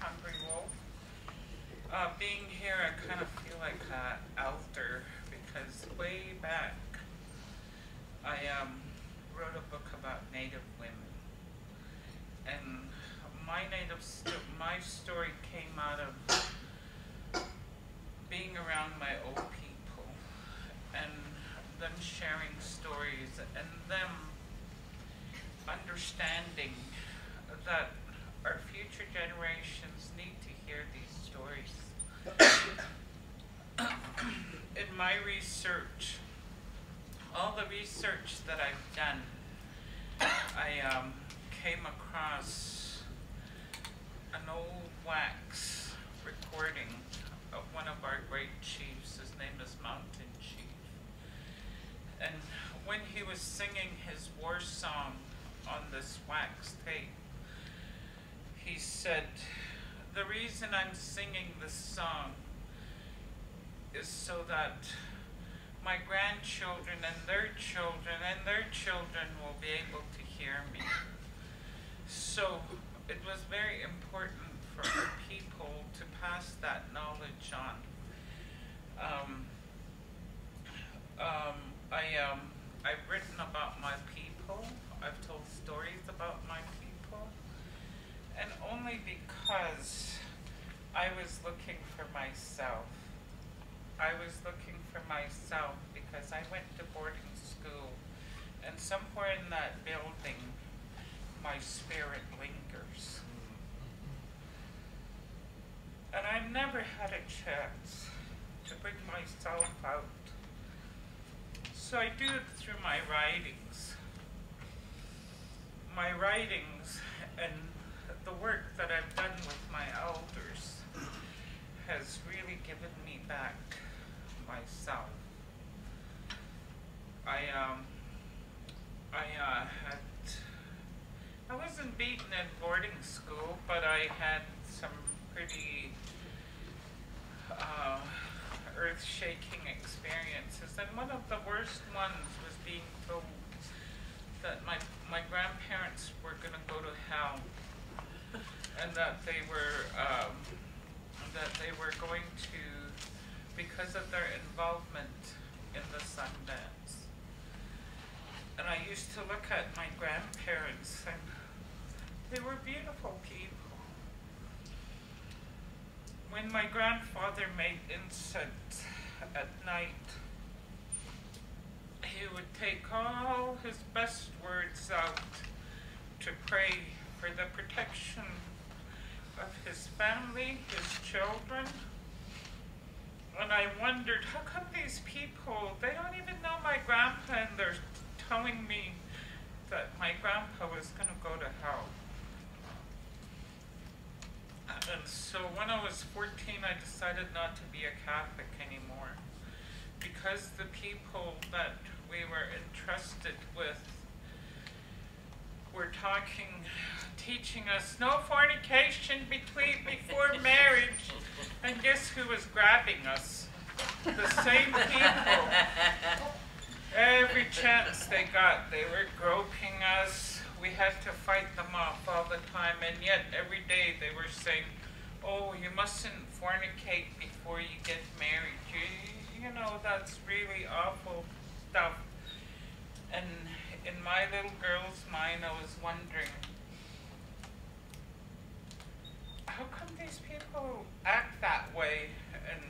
Hungry Wolf. Uh, being here, I kind of feel like an elder because way back, I um, wrote a book about Native women, and my native sto- my story came out of being around my old people and them sharing stories and them understanding that our future generations need to hear these stories. In my research, all the research that I've done, I um, came across an old wax recording of one of our great chiefs. His name is Mountain Chief. And when he was singing his war song on this wax tape, he said, The reason I'm singing this song is so that my grandchildren and their children and their children will be able to hear me. So it was very important for our people to pass that knowledge on. Um, um, I, um, I've written about my people. I've told stories about my people. And only because I was looking for myself. I was looking for myself because I went to boarding school. And somewhere in that building, my spirit lingers. And I've never had a chance to bring myself out. So I do it through my writings. My writings and the work that I've done with my elders has really given me back myself. I um I uh, had I wasn't beaten in boarding school, but I had some pretty uh, earth-shaking experiences, and one of the worst ones was being told that my my grandparents were going to go to hell, and that they were um, that they were going to because of their involvement in the Sundance. And I used to look at my grandparents and they were beautiful people. When my grandfather made incense at night, he would take all his best words out to pray for the protection of his family, his children. And I wondered, how come these people, they don't even know my grandpa and they're telling me that my grandpa was going to go to hell. And so when I was 14, I decided not to be a Catholic anymore because the people that we were entrusted with were talking, teaching us no fornication between before marriage. And guess who was grabbing us? The same people. Every chance they got, they were groping us. We had to fight them off all the time, and yet every day they were saying, "Oh, you mustn't fornicate before you get married." You, you know, that's really awful stuff. And in my little girl's mind, I was wondering, how come these people act that way? And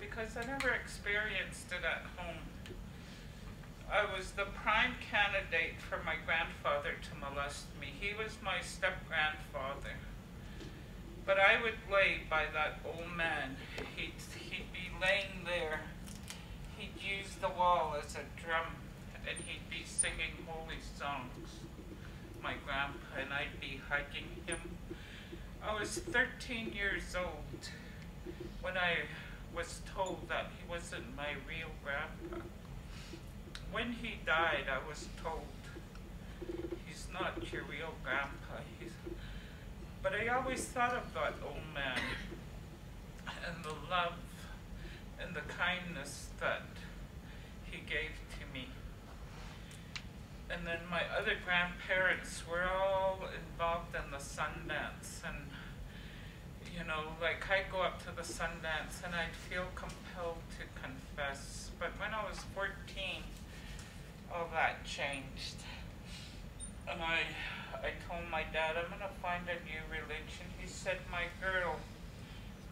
because I never experienced it at home. I was the prime candidate for my grandfather to molest me. He was my step grandfather. But I would lay by that old man. He'd, he'd be laying there. He'd use the wall as a drum and he'd be singing holy songs. My grandpa and I'd be hugging him. I was 13 years old when I was told that he wasn't my real grandpa when he died, I was told he's not your real grandpa. He's, but I always thought of that old man and the love and the kindness that he gave to me. And then my other grandparents were all involved in the Sundance, and you know, like I'd go up to the Sundance and I'd feel compelled to confess. But when I was 14, all that changed. And I, I told my dad, I'm going to find a new religion. He said, my girl,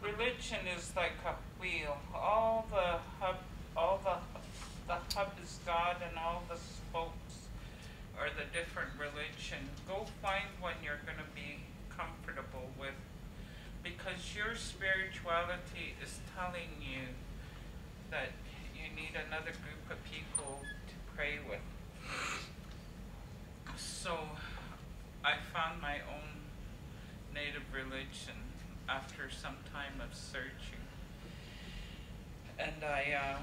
religion is like a wheel. All the hub, all the, the hub is God and all the spokes are the different religion. Go find one you're going to be comfortable with because your spirituality is telling you that you need another group of people to pray with. So I found my own native religion after some time of searching. And I, uh,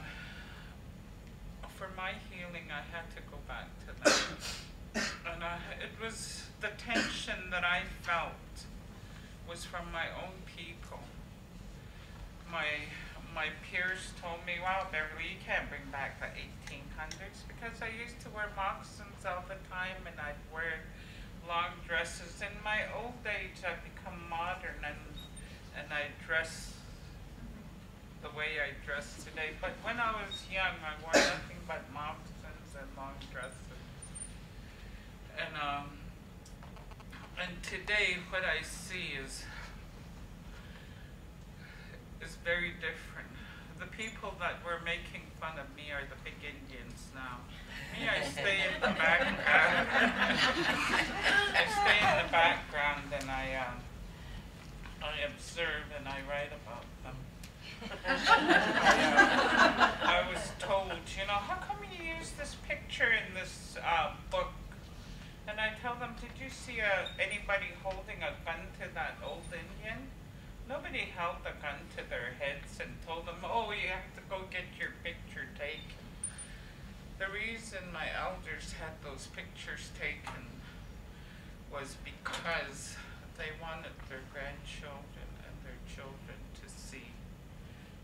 for my healing, I had to go back to that. and I, it was the tension that I felt was from my own people. My my peers told me, "Wow, Beverly, you can't bring back the 1800s," because I used to wear moccasins all the time, and I'd wear long dresses. In my old age, I've become modern, and and I dress the way I dress today. But when I was young, I wore nothing but moccasins and long dresses. And um, and today, what I see is is very different. The people that were making fun of me are the big Indians now. Me, I stay in the background. I stay in the background and I um, I observe and I write about them. I, was told, you know, how come you use this picture in this uh, book and I tell them, did you see a, uh, anybody holding a gun to that old Indian? Nobody held a gun to their heads and told them, oh, you have to go get your picture taken. The reason my elders had those pictures taken was because they wanted their grandchildren and their children.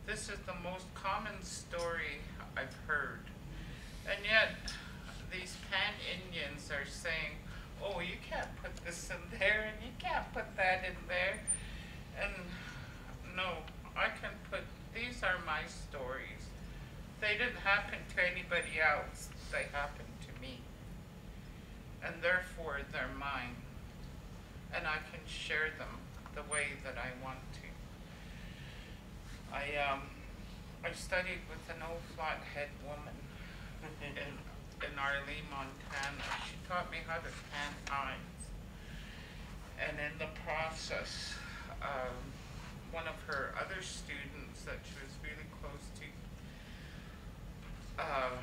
This is the most common story I've heard. And yet, these pan-Indians are saying, oh, you can't put this in there and you can't put that in there. And no, I can put, these are my stories. They didn't happen to anybody else, they happened to me. And therefore, they're mine. And I can share them the way that I want to. I, um, I studied with an old flathead woman in in Arlee, Montana. She taught me how to tan hides. And in the process, um, one of her other students that she was really close to, uh,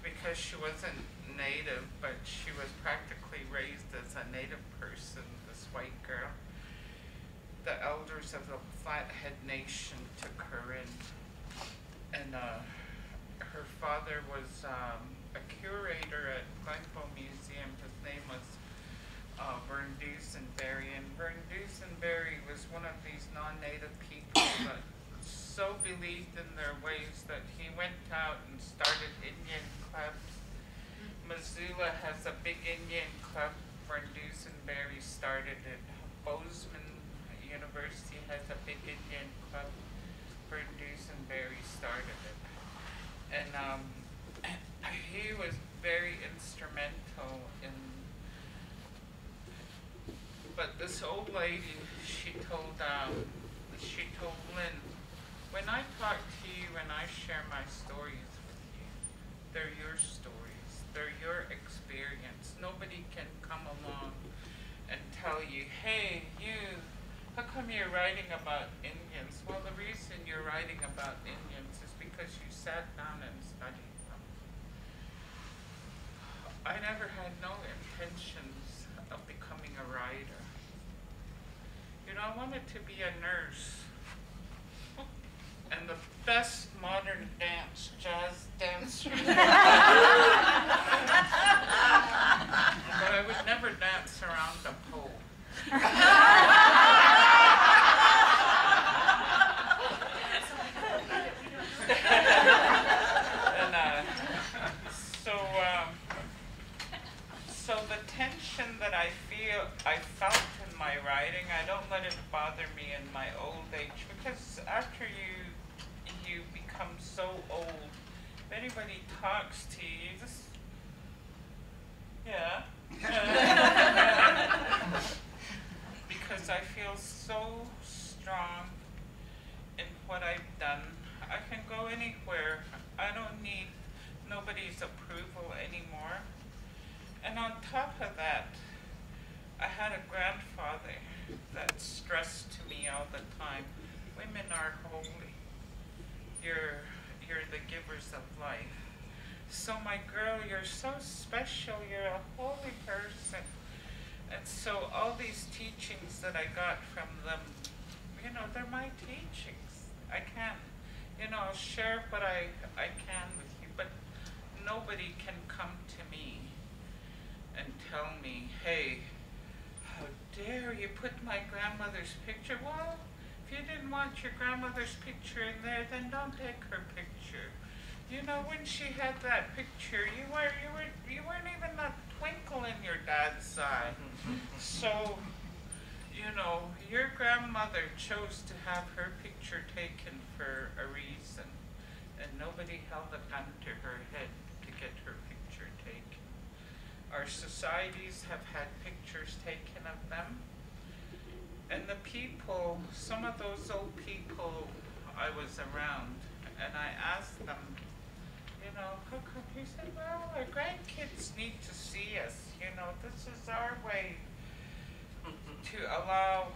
because she wasn't native, but she was practically raised as a native person, this white girl, the elders of the Flathead Nation took her in. And uh, her father was um, a curator at Glenbow Museum. His name was uh, Vern Dusenberry, and Vern Dusenberry was one of these non-native people that so believed in their ways that he went out and started Indian clubs. Missoula has a big Indian club. Vern Dusenberry started it. Bozeman University has a big Indian club. Vern Dusenberry started it. And um, he was very instrumental in but this old lady she told um, she told Lynn when I talk to you and I share my stories with you they're your stories they're your experience nobody can come along and tell you hey how come you're writing about Indians well the reason you're writing about Indians is because you sat down and studied them. I never had no intentions of becoming a writer. You know, I wanted to be a nurse. And the best modern dance, jazz dancer. but I would never dance around a pole. I feel I felt in my writing. I don't let it bother me in my old age because after you you become so old, if anybody talks to you, you just yeah. because I feel so strong in what I've done. I can go anywhere. I don't need nobody's approval anymore. And on top of that, I had a grandfather that stressed to me all the time, women are holy. You're, you're the givers of life. So my girl, you're so special, you're a holy person. And so all these teachings that I got from them, you know, they're my teachings. I can, you know, I'll share what I, I can with you, but nobody can come to me and tell me, hey, how dare you put my grandmother's picture? Well, if you didn't want your grandmother's picture in there, then don't take her picture. You know, when she had that picture, you were you were you weren't even a twinkle in your dad's eye. so, you know, your grandmother chose to have her picture taken for a reason, and nobody held a gun to her head to get her picture taken. Our societies have had pictures taken of them. And the people, some of those old people I was around, and I asked them, know? He said, well, our grandkids need to see us. You know, this is our way to allow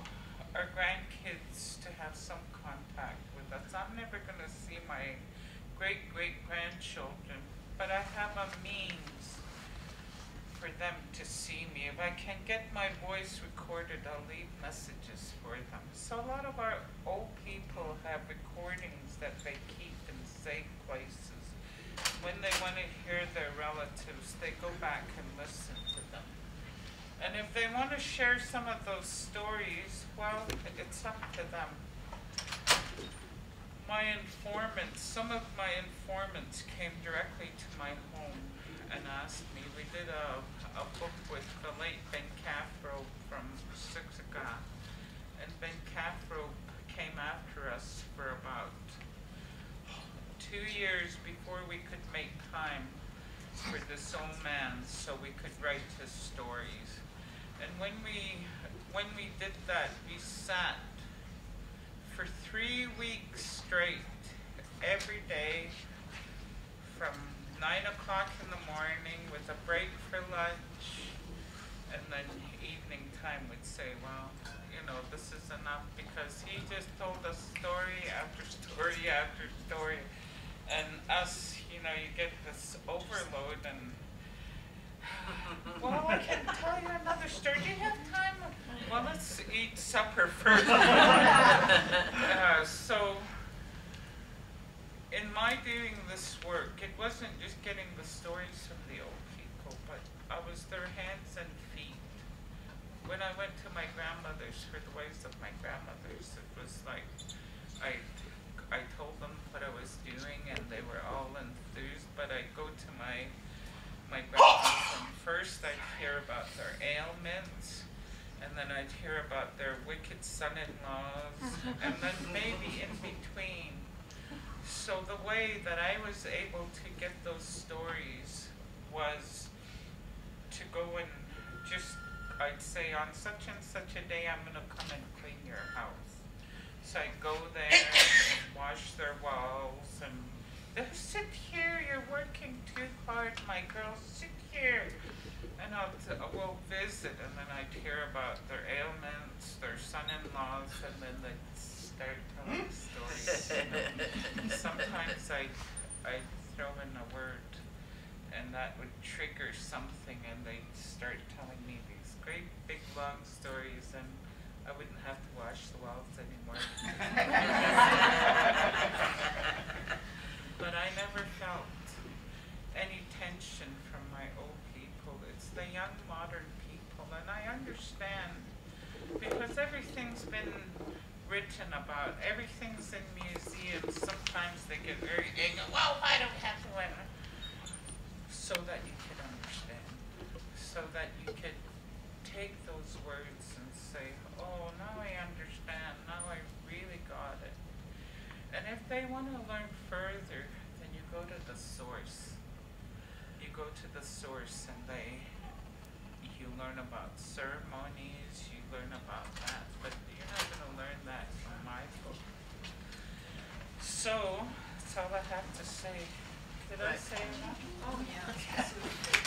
our grandkids to have some contact with us. I'm never going to see my great great grandchildren, but I have a means for them to see me. If I can get my voice recorded, I'll leave messages for them. So a lot of our old people have recordings that they keep in safe places. When they want to hear their relatives, they go back and listen to them. And if they want to share some of those stories, well, it's up to them. My informants, some of my informants came directly to my home and asked me. We did a, a book with the late Ben Calf Robe from Siksika, and Ben Calf Robe came after us for about two years before we could make time for this old man so we could write his stories. And when we when we did that, we sat for three weeks straight, every day, from nine o'clock in the morning with a break for lunch, and then evening time would say, well, you know, this is enough because he just told us story after story after story. And us, you know, you get this overload and well, I can tell you another story. Do you have time? Well, let's eat supper first. uh, so, in my doing this work, it wasn't just getting the stories from the old people, but I was their hands and feet. When I went to my grandmother's for the ways of my grandmothers, it was like I, I told them what I was doing, and they were all enthused. But I go to my my grandmothers, and first I'd hear about their ailments, and I'd hear about their wicked son-in-laws, and then maybe in between. So the way that I was able to get those stories was to go and just, I'd say on such and such a day, I'm gonna come and clean your house. So I'd go there, and wash their walls, and "Uh, sit here, you're working too hard, my girl, sit here. And I'll, t- we'll visit, and then I'd hear about their ailments, their son-in-laws, and then they'd start telling stories. you. Sometimes I'd, I'd throw in a word, and that would trigger something, and they'd start telling me these great big long about everything's in museums, sometimes they get very angry. Well, why do we have to wear So that you can understand. So that you can take those words and say, oh, now I understand. Now I really got it. And if they want to learn further, then you go to the source. You go to the source and they, you learn about ceremonies, you learn about So, that's all I have to say. Did I say enough? Oh, yeah.